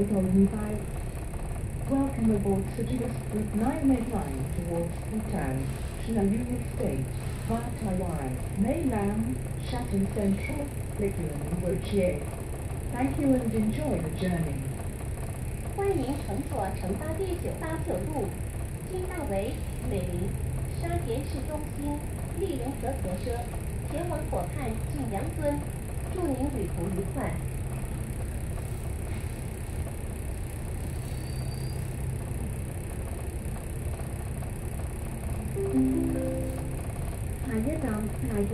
祝旅途愉快。Welcome aboard Citybus with 9 line towards Bhutan, Shinalyu State, via Taiwan, Meilam, Shatton Central, Bigland and Wochie. Thank you and enjoy the journey. 欢迎乘坐乘搭第九八九路，京大为北林沙田市中心丽人河河车，前往火炭进阳尊，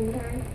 Mm-hmm.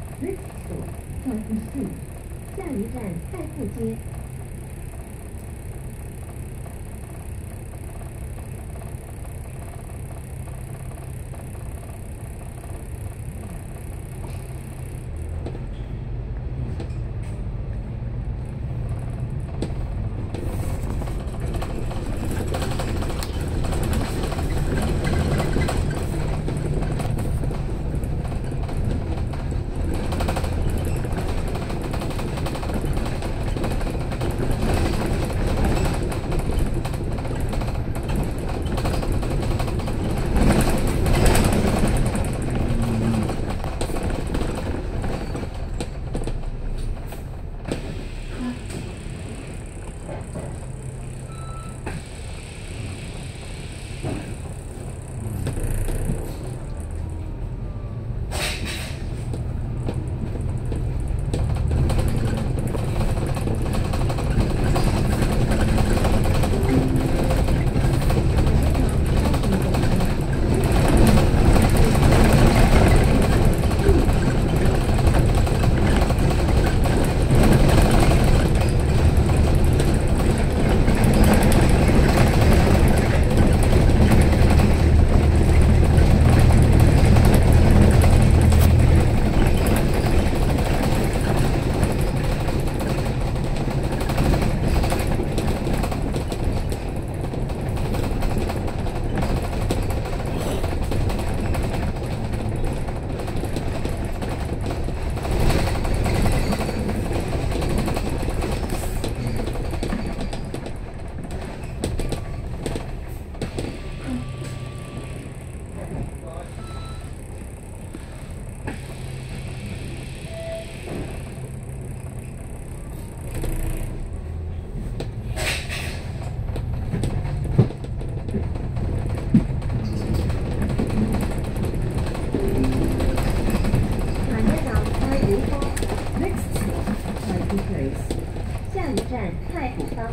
cá.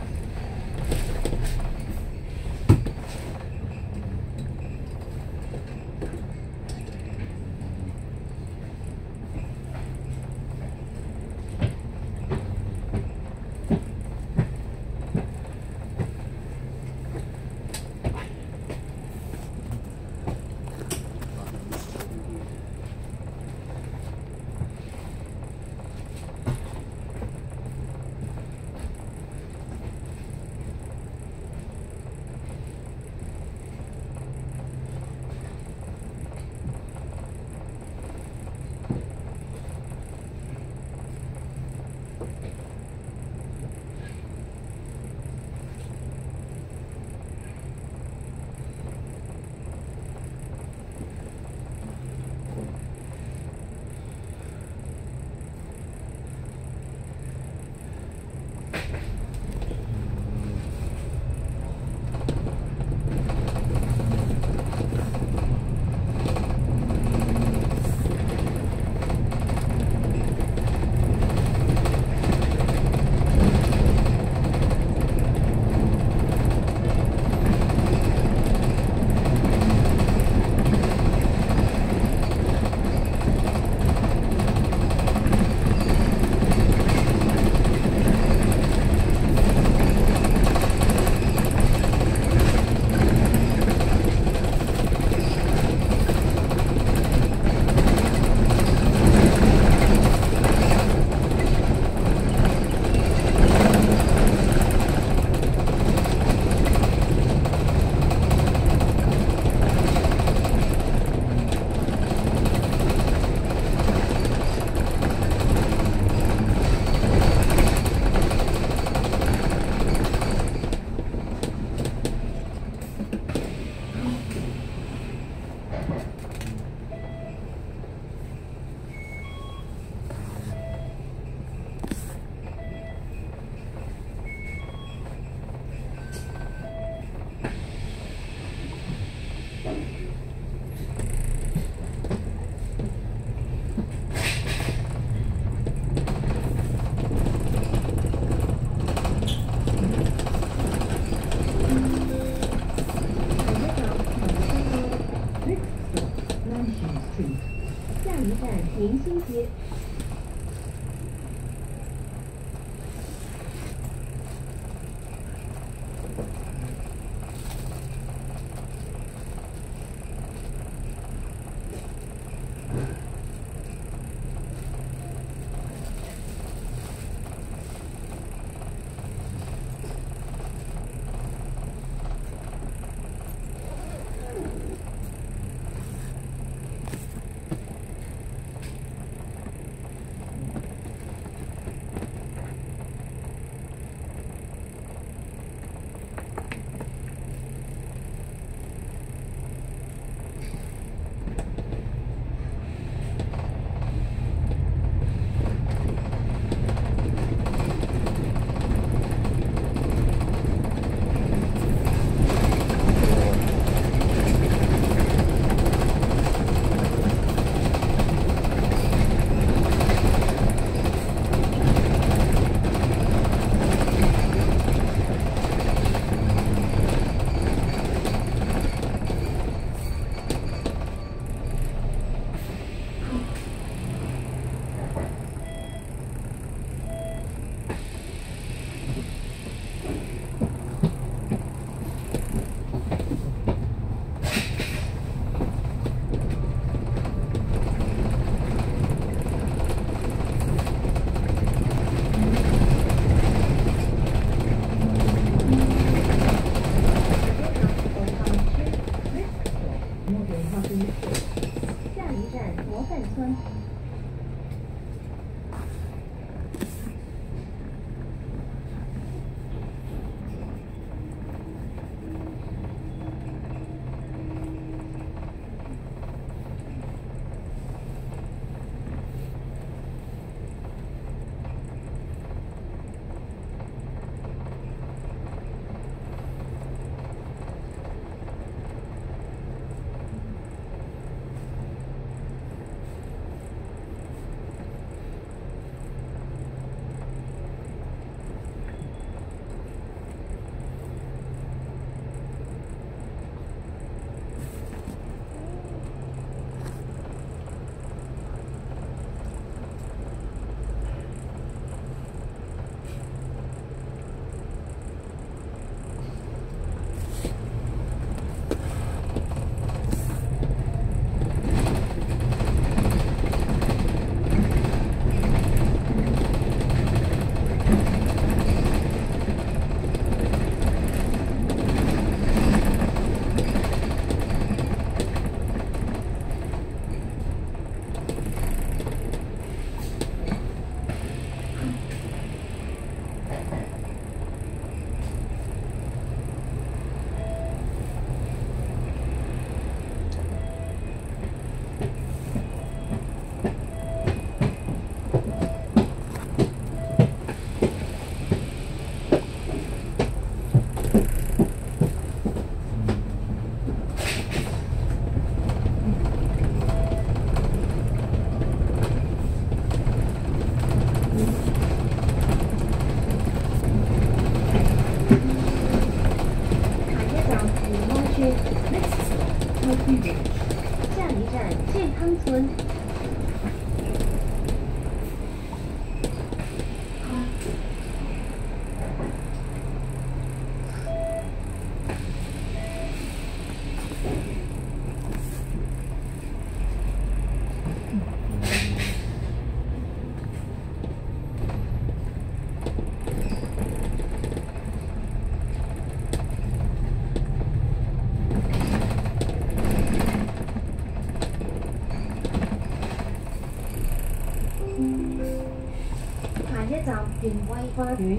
花园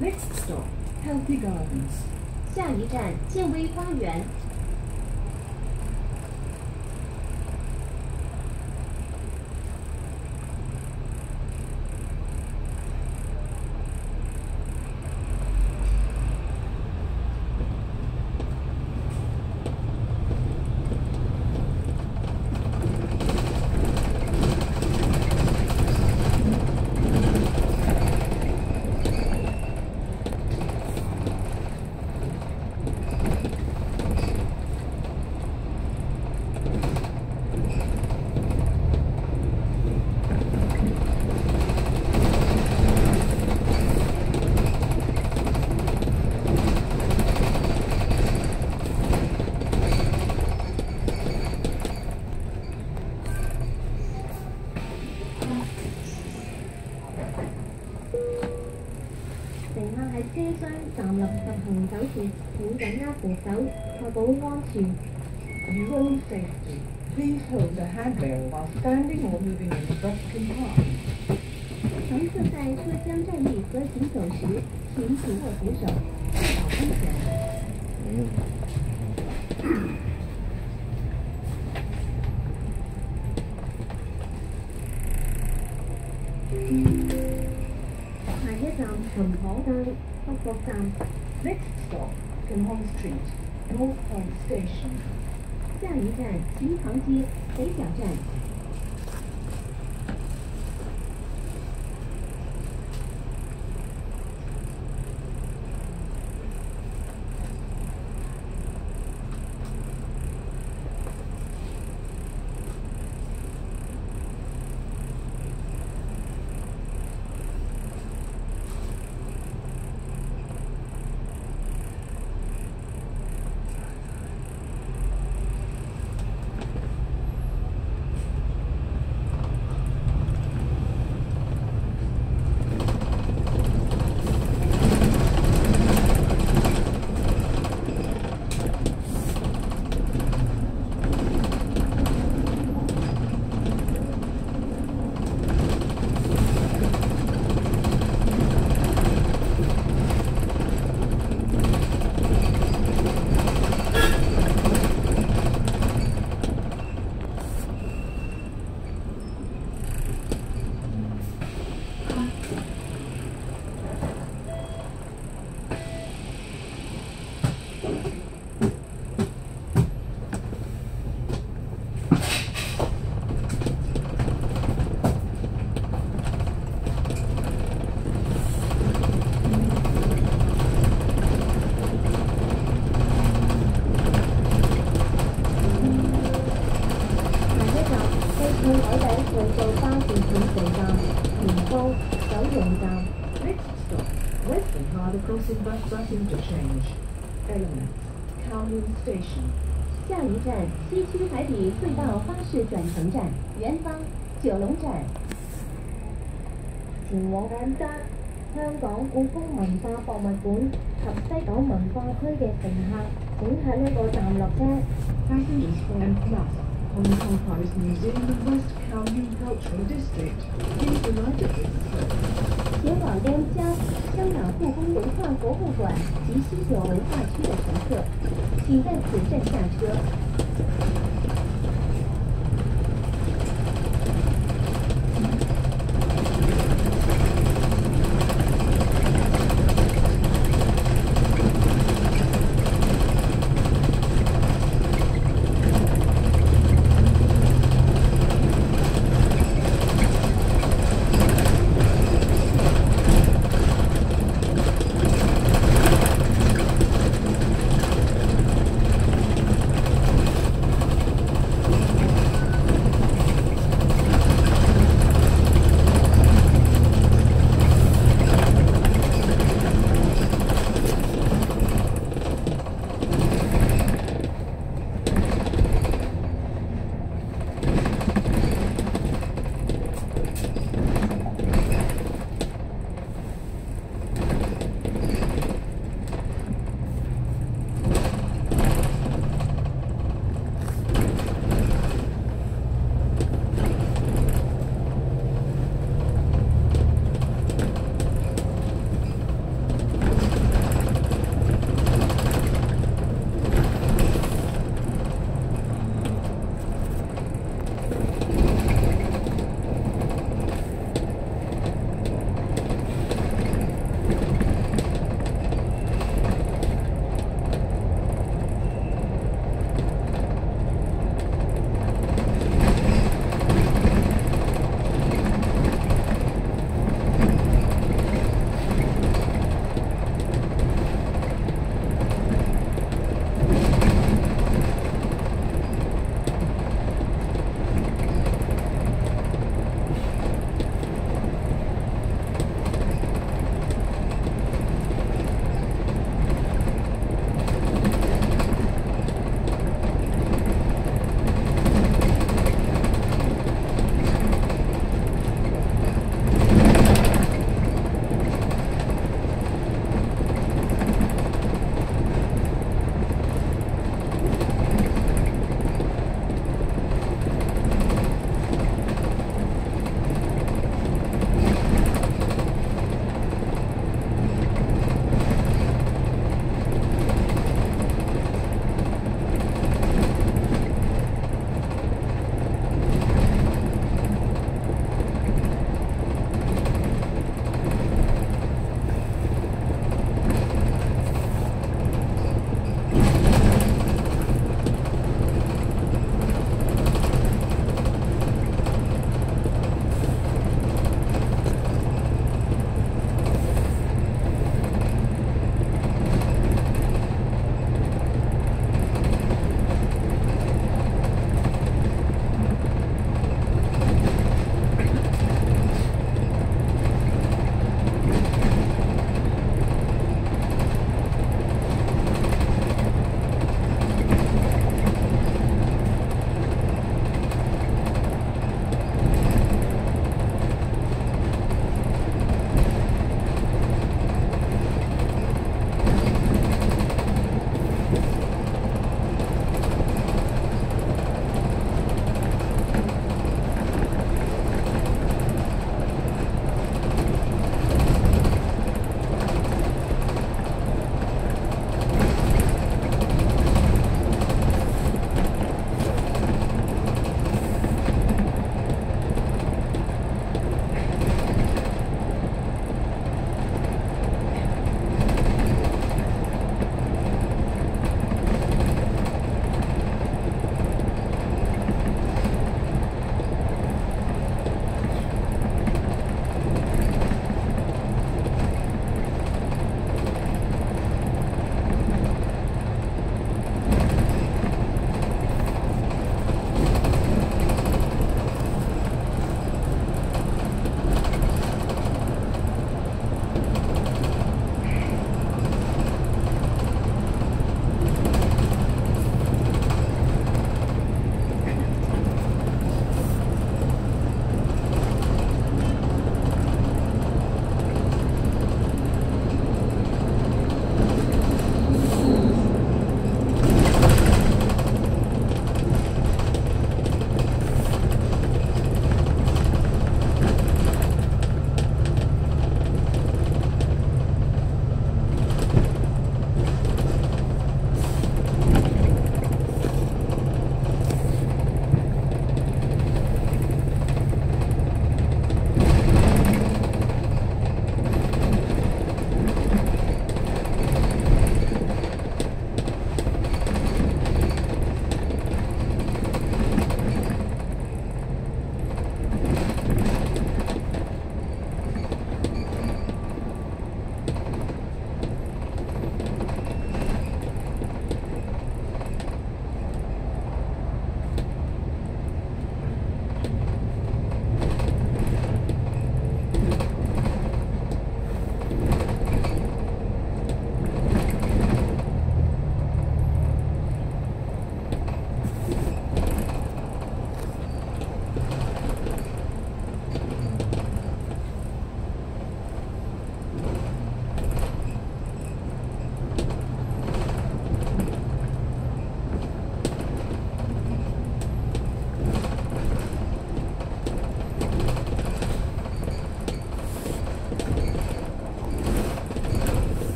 ，Next stop, Healthy Gardens. 下一站健威花园。保安全。 Road safety. Please hold the handrail while standing or moving in the pedestrian path. 乘客在车厢站立和行走时，请紧握扶手，确保安全。下一站秦河街北角站， Next stop, Kinghorn Street, North Point Station. 下一站秦塘街北角站。到巴士站前站，前方走龙站。Next stop，West Kowloon Bus Interchange, Elements, Calhoun Station. 下一站西区海底隧道巴士转乘站，元芳九龙站。前往眼扎香港故宫文化博物馆及西九文化区嘅乘客，请喺呢个站落车。Passengers from Hong Kong Forest Museum and West Kowloon Cultural District. Please arrive at this train. 前往两江香港故宫文化博物馆及西九文化区的乘客，请在此站下车。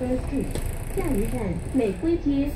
下一站美輝街。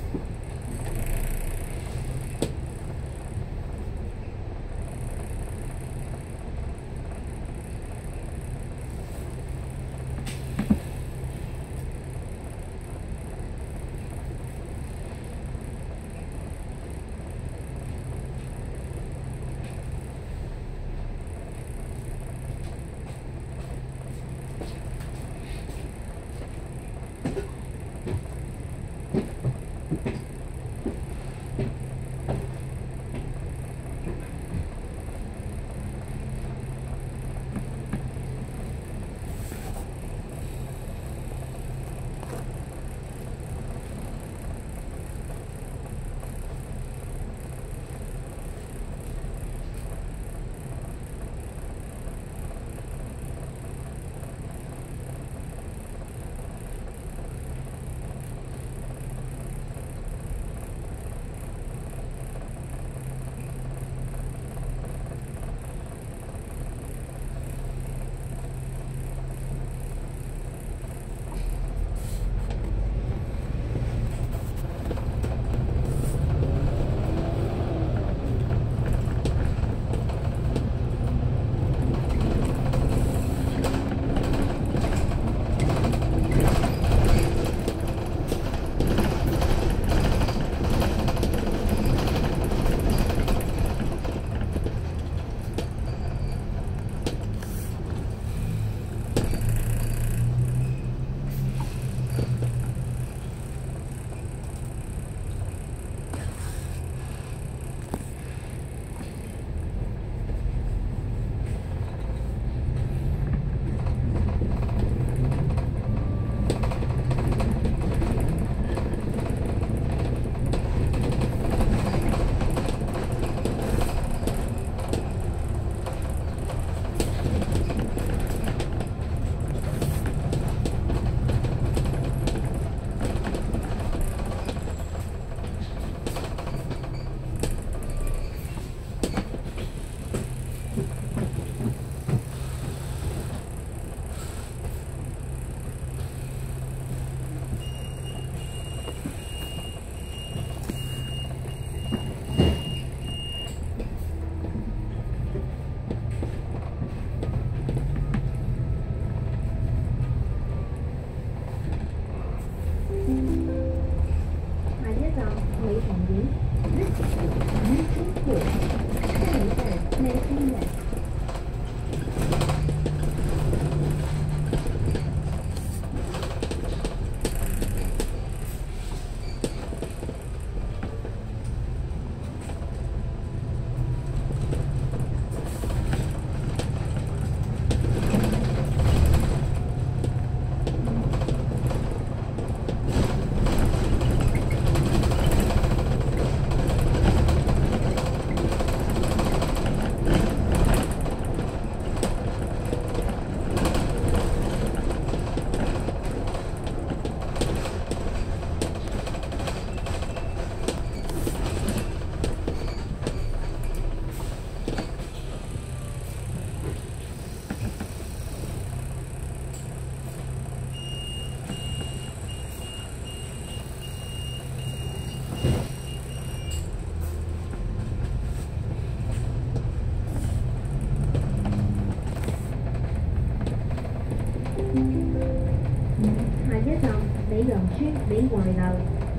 站美阳村美怀楼，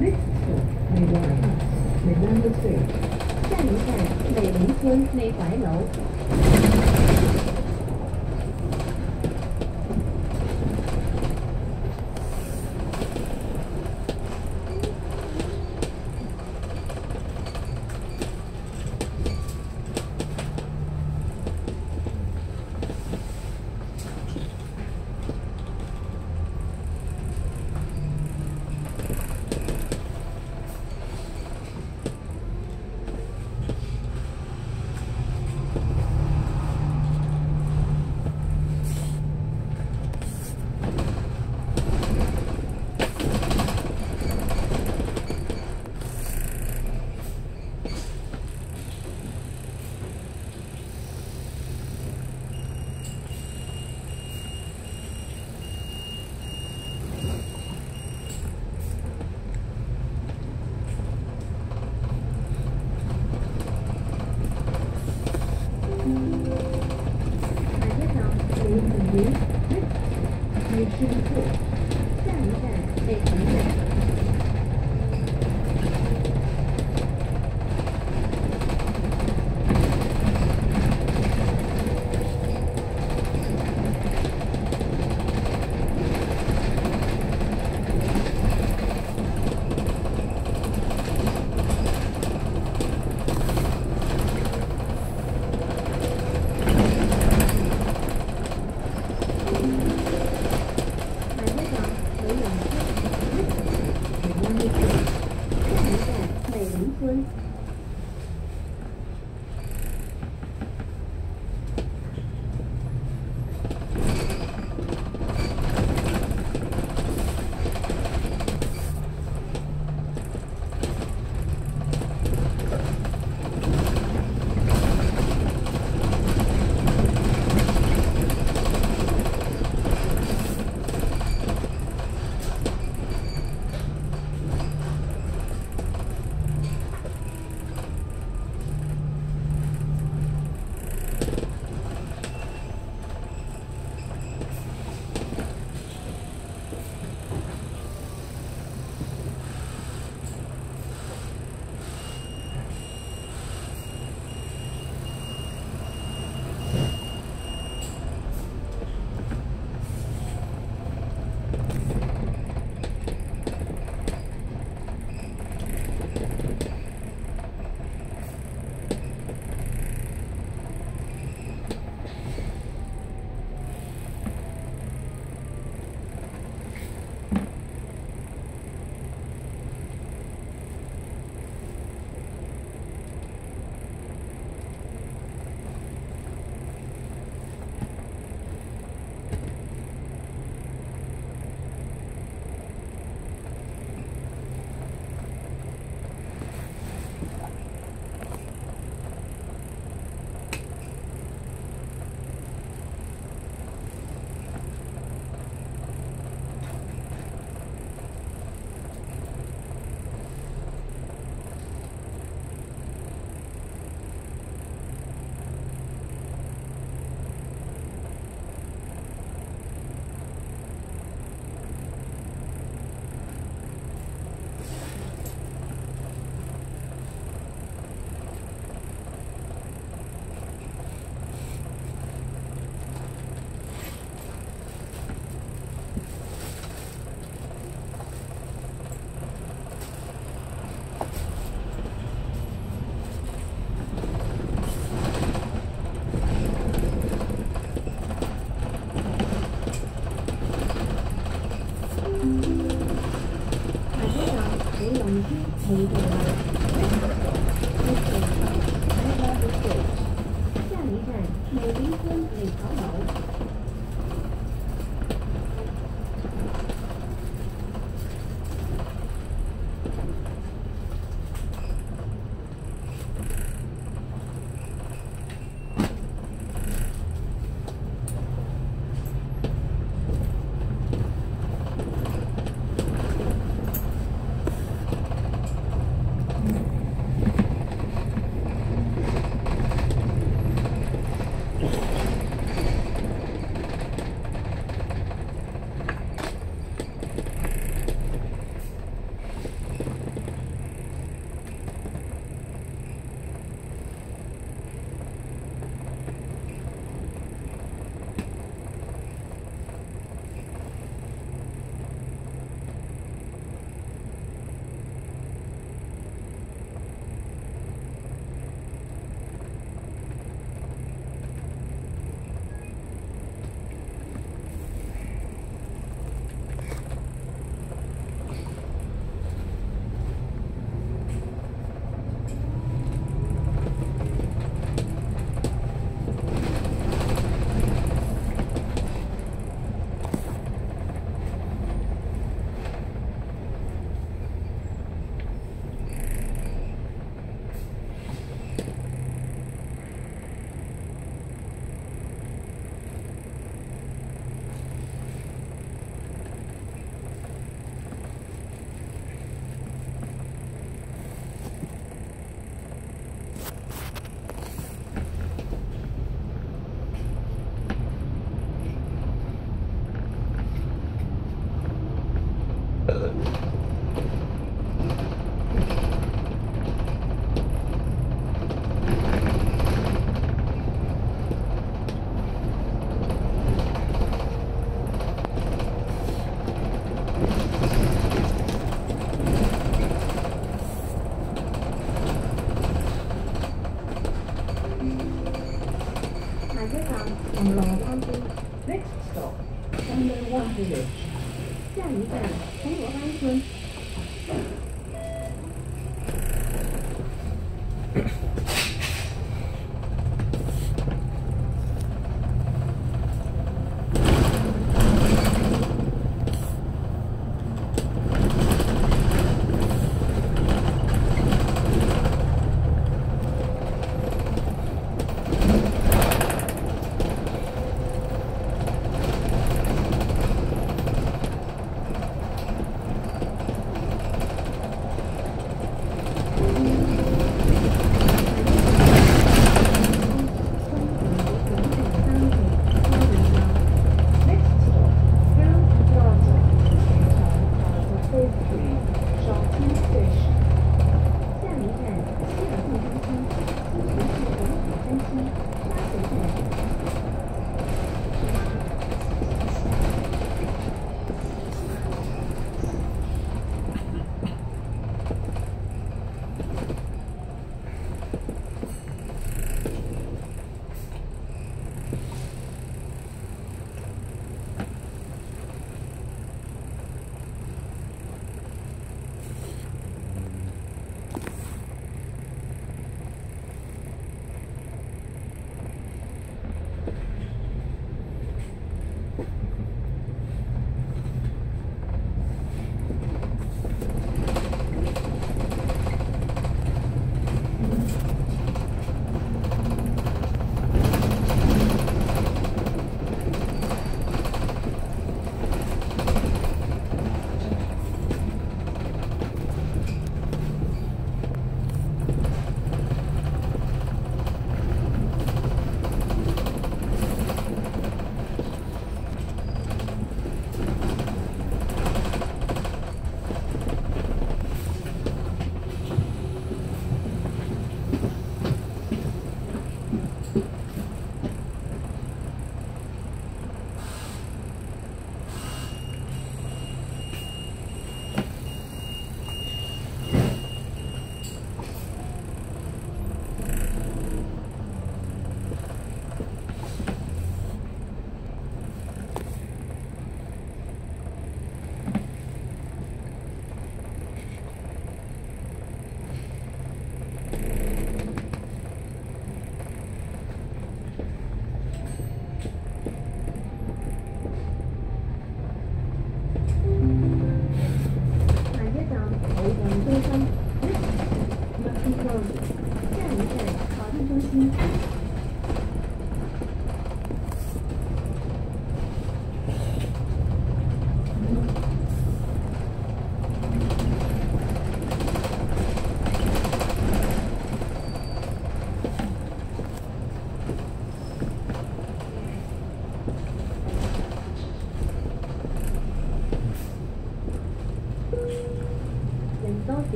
Next stop, Meiwai House, Meilan Estate. 下一站美林村美怀楼。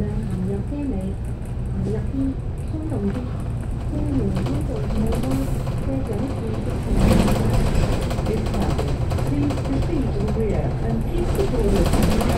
mình học nhập cái này học nhập không đồng đi cái mình cái rồi mình không cái chỗ thì cái thành điện thoại khi cái gì cũng về anh thích cái đồ được thành ra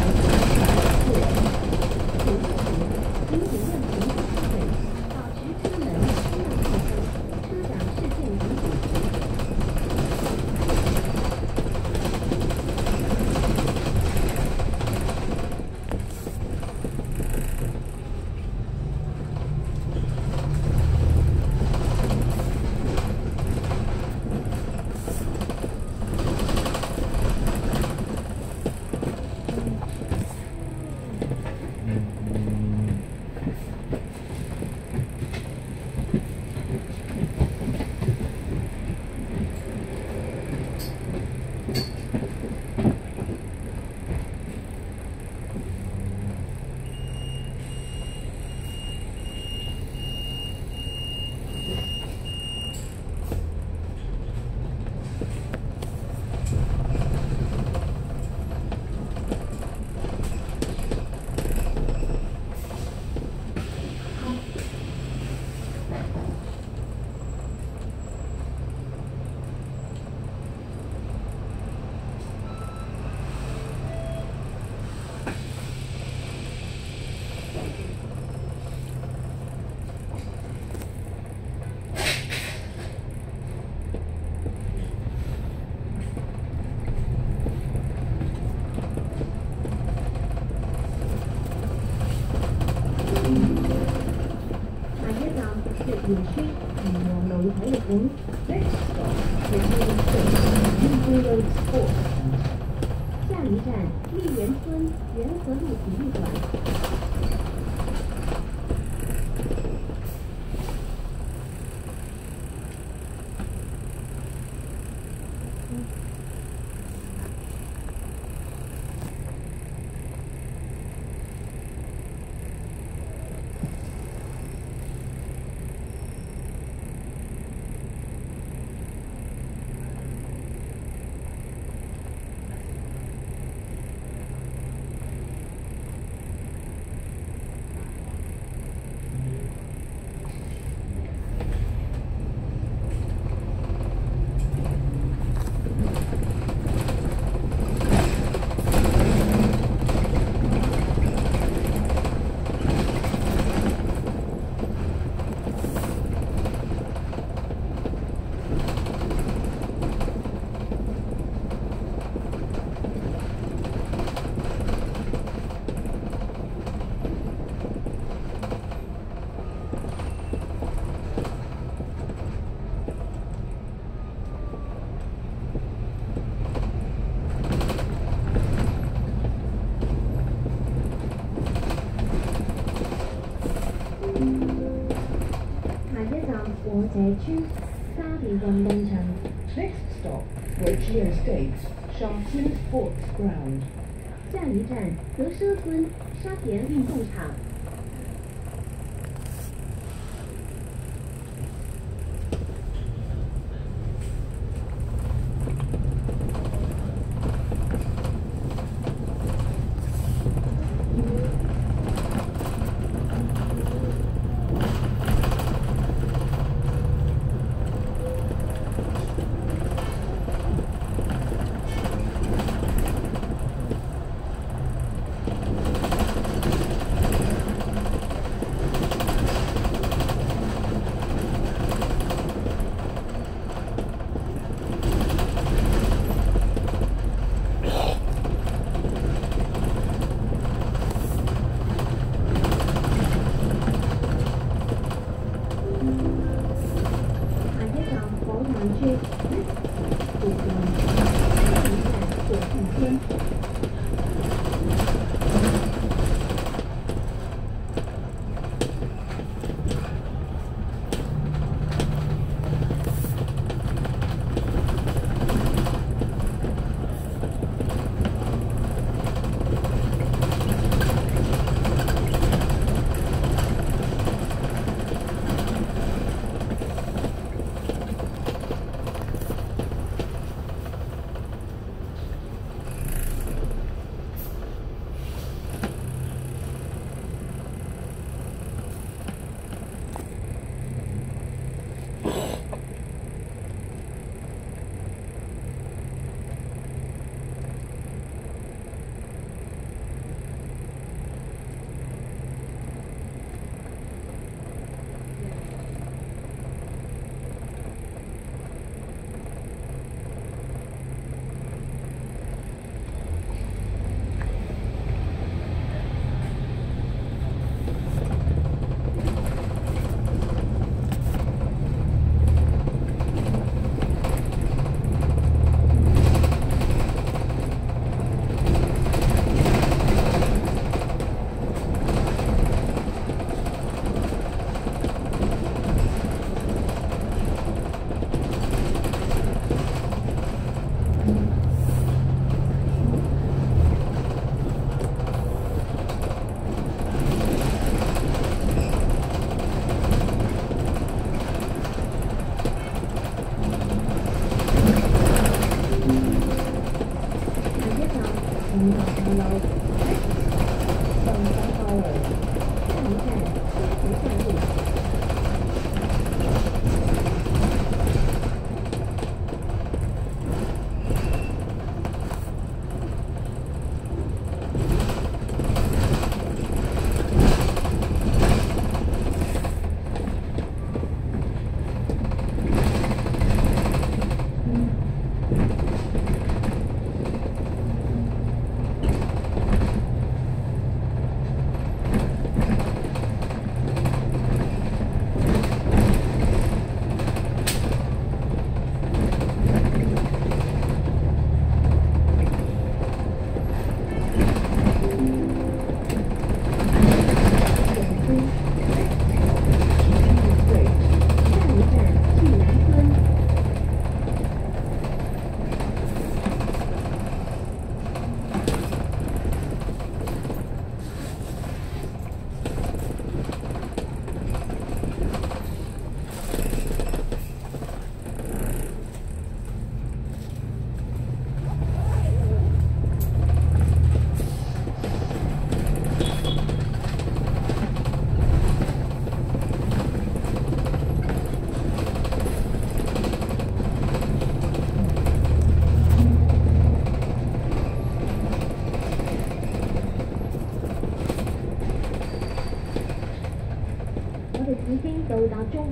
德奢村沙田运动场。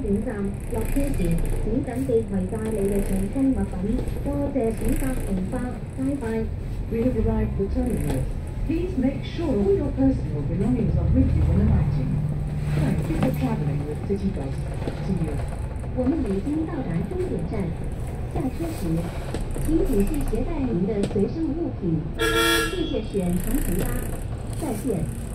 達終點站，落車時請緊記攜帶你嘅隨身物品。多謝選擇紅花，拜拜。We have arrived at the terminal. Please make sure all your personal belongings are with you when alighting. Thank you for traveling with City Bus. See you. 我们已经到达终点站，下车时请仔细携带您的随身物品，谢谢选长途拉，再见。